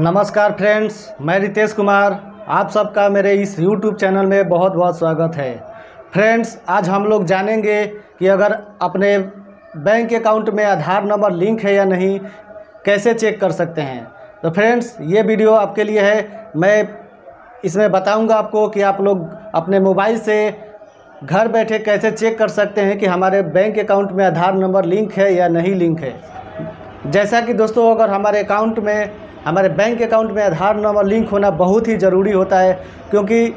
नमस्कार फ्रेंड्स, मैं रितेश कुमार। आप सबका मेरे इस यूट्यूब चैनल में बहुत बहुत स्वागत है। फ्रेंड्स, आज हम लोग जानेंगे कि अगर अपने बैंक अकाउंट में आधार नंबर लिंक है या नहीं, कैसे चेक कर सकते हैं? तो फ्रेंड्स, ये वीडियो आपके लिए है। मैं इसमें बताऊँगा आपको कि आप लोग अपने मोबाइल से घर बैठे कैसे चेक कर सकते हैं कि हमारे बैंक अकाउंट में आधार नंबर लिंक है या नहीं लिंक है। जैसा कि दोस्तों, अगर हमारे अकाउंट में हमारे बैंक अकाउंट में आधार नंबर लिंक होना बहुत ही ज़रूरी होता है, क्योंकि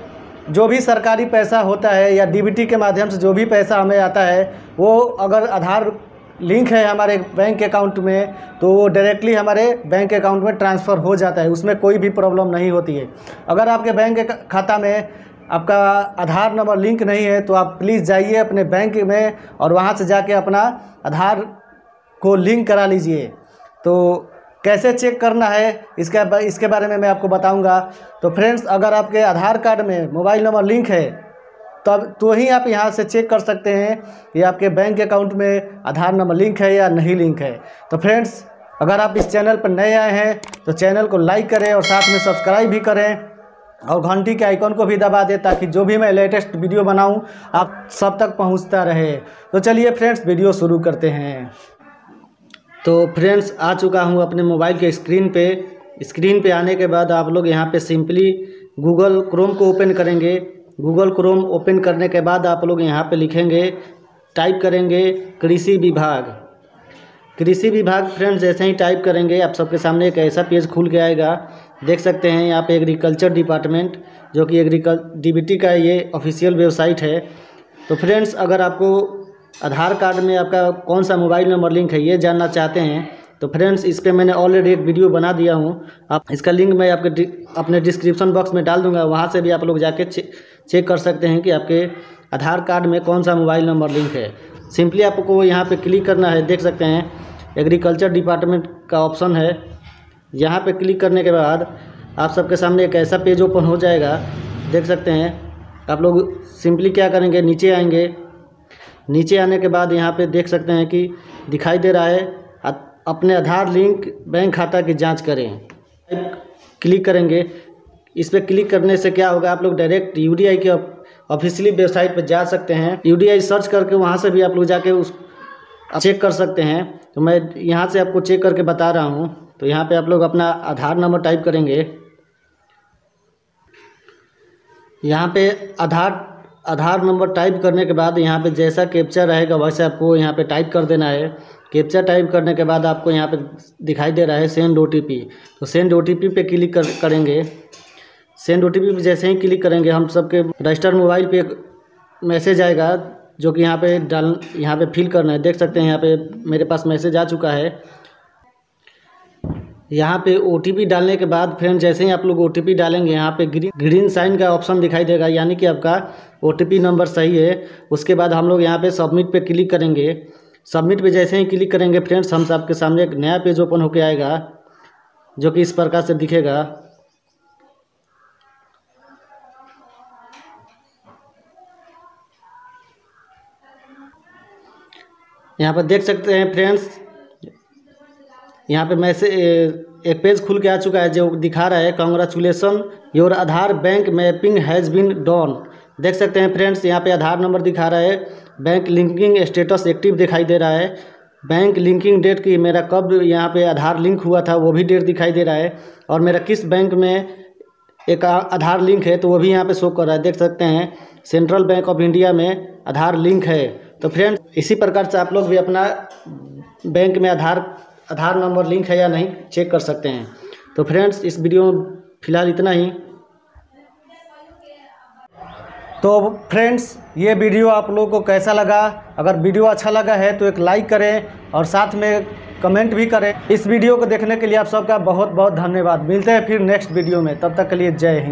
जो भी सरकारी पैसा होता है या डीबीटी के माध्यम से जो भी पैसा हमें आता है, वो अगर आधार लिंक है हमारे बैंक अकाउंट में तो वो डायरेक्टली हमारे बैंक अकाउंट में ट्रांसफ़र हो जाता है, उसमें कोई भी प्रॉब्लम नहीं होती है। अगर आपके बैंक खाता में आपका आधार नंबर लिंक नहीं है तो आप प्लीज़ जाइए अपने बैंक में और वहाँ से जाके अपना आधार को लिंक करा लीजिए। तो कैसे चेक करना है, इसके इसके बारे में मैं आपको बताऊँगा। तो फ्रेंड्स, अगर आपके आधार कार्ड में मोबाइल नंबर लिंक है, तब तो ही आप यहाँ से चेक कर सकते हैं कि आपके बैंक अकाउंट में आधार नंबर लिंक है या नहीं लिंक है। तो फ्रेंड्स, अगर आप इस चैनल पर नए आए हैं तो चैनल को लाइक करें और साथ में सब्सक्राइब भी करें और घंटी के आइकॉन को भी दबा दें ताकि जो भी मैं लेटेस्ट वीडियो बनाऊँ, आप सब तक पहुँचता रहे। तो चलिए फ्रेंड्स, वीडियो शुरू करते हैं। तो फ्रेंड्स आ चुका हूँ अपने मोबाइल के स्क्रीन पे। स्क्रीन पे आने के बाद आप लोग यहाँ पे सिंपली गूगल क्रोम को ओपन करेंगे। गूगल क्रोम ओपन करने के बाद आप लोग यहाँ पे लिखेंगे टाइप करेंगे कृषि विभाग। कृषि विभाग फ्रेंड्स जैसे ही टाइप करेंगे। आप सबके सामने एक ऐसा पेज खुल के आएगा। देख सकते हैं यहाँ पे एग्रीकल्चर डिपार्टमेंट जो कि एग्रीकल डी का ये ऑफिशियल वेबसाइट है। तो फ्रेंड्स अगर आपको आधार कार्ड में आपका कौन सा मोबाइल नंबर लिंक है, ये जानना चाहते हैं। तो फ्रेंड्स, इस पर मैंने ऑलरेडी एक वीडियो बना दिया हूँ। आप, इसका लिंक मैं आपके अपने डिस्क्रिप्शन बॉक्स में डाल दूँगा। वहाँ से भी आप लोग जाके चेक कर सकते हैं कि आपके आधार कार्ड में कौन सा मोबाइल नंबर लिंक है। सिंपली आपको यहाँ पे क्लिक करना है, देख सकते हैं। एग्रीकल्चर डिपार्टमेंट का ऑप्शन है। यहाँ पे क्लिक करने के बाद आप सबके सामने एक ऐसा पेज ओपन हो जाएगा। देख सकते हैं। आप लोग सिंपली क्या करेंगे, नीचे आएँगे। नीचे आने के बाद यहाँ पे देख सकते हैं कि दिखाई दे रहा है अपने आधार लिंक बैंक खाता की जाँच करें। क्लिक करेंगे। इस पर क्लिक करने से क्या होगा, आप लोग डायरेक्ट यू डी के ऑफिशियली वेबसाइट पर जा सकते हैं। यूडीआई सर्च करके वहाँ से भी आप लोग जाके उस, चेक कर सकते हैं। तो मैं यहाँ से आपको चेक करके बता रहा हूँ। तो यहाँ पे आप लोग अपना आधार नंबर टाइप करेंगे। यहाँ पे आधार आधार नंबर टाइप करने के बाद यहाँ पे जैसा कैप्चा रहेगा वैसे आपको यहाँ पे टाइप कर देना है। कैप्चा टाइप करने के बाद आपको यहाँ पे दिखाई दे रहा है सेंड ओटीपी तो सेंड ओटीपी पे क्लिक कर, करेंगे। सेंड ओ पे जैसे ही क्लिक करेंगे, हम सबके रजिस्टर मोबाइल पे मैसेज आएगा, जो कि यहाँ पे डाल, यहाँ पे फिल करना है। देख सकते हैं यहाँ पे मेरे पास मैसेज आ चुका है। यहाँ पे ओटीपी डालने के बाद फ्रेंड, जैसे ही आप लोग ओटीपी डालेंगे, यहाँ पे ग्रीन ग्रीन साइन का ऑप्शन दिखाई देगा, यानी कि आपका ओटीपी नंबर सही है। उसके बाद हम लोग यहाँ पे सबमिट पे क्लिक करेंगे। सबमिट पे जैसे ही क्लिक करेंगे, फ्रेंड्स, हम सबके सामने एक नया पेज ओपन होके आएगा, जो कि इस प्रकार से दिखेगा। यहाँ पर देख सकते हैं, फ्रेंड्स यहाँ पे मैसेज एक पेज खुल के आ चुका है जो दिखा रहा है congratulation your Aadhaar bank mapping has been done देख सकते हैं फ्रेंड्स यहाँ पे आधार नंबर दिखा रहा है। बैंक लिंकिंग स्टेटस एक्टिव दिखाई दे रहा है। बैंक लिंकिंग डेट की मेरा कब यहाँ पे आधार लिंक हुआ था, वो भी डेट दिखाई दे रहा है। और मेरा किस बैंक में एक आधार लिंक है तो वो भी यहाँ पे शो कर रहा है। देख सकते हैं सेंट्रल बैंक ऑफ़ इंडिया में आधार लिंक है। तो फ्रेंड्स इसी प्रकार से आप लोग भी अपना बैंक में आधार आधार नंबर, लिंक है या नहीं, चेक कर सकते हैं। तो फ्रेंड्स, इस वीडियो में फ़िलहाल इतना ही। तो फ्रेंड्स, ये वीडियो आप लोगों को कैसा लगा? अगर वीडियो अच्छा लगा है तो एक लाइक करें और साथ में कमेंट भी करें। इस वीडियो को देखने के लिए आप सबका बहुत बहुत धन्यवाद। मिलते हैं फिर नेक्स्ट वीडियो में। तब तक के लिए जय हिंद।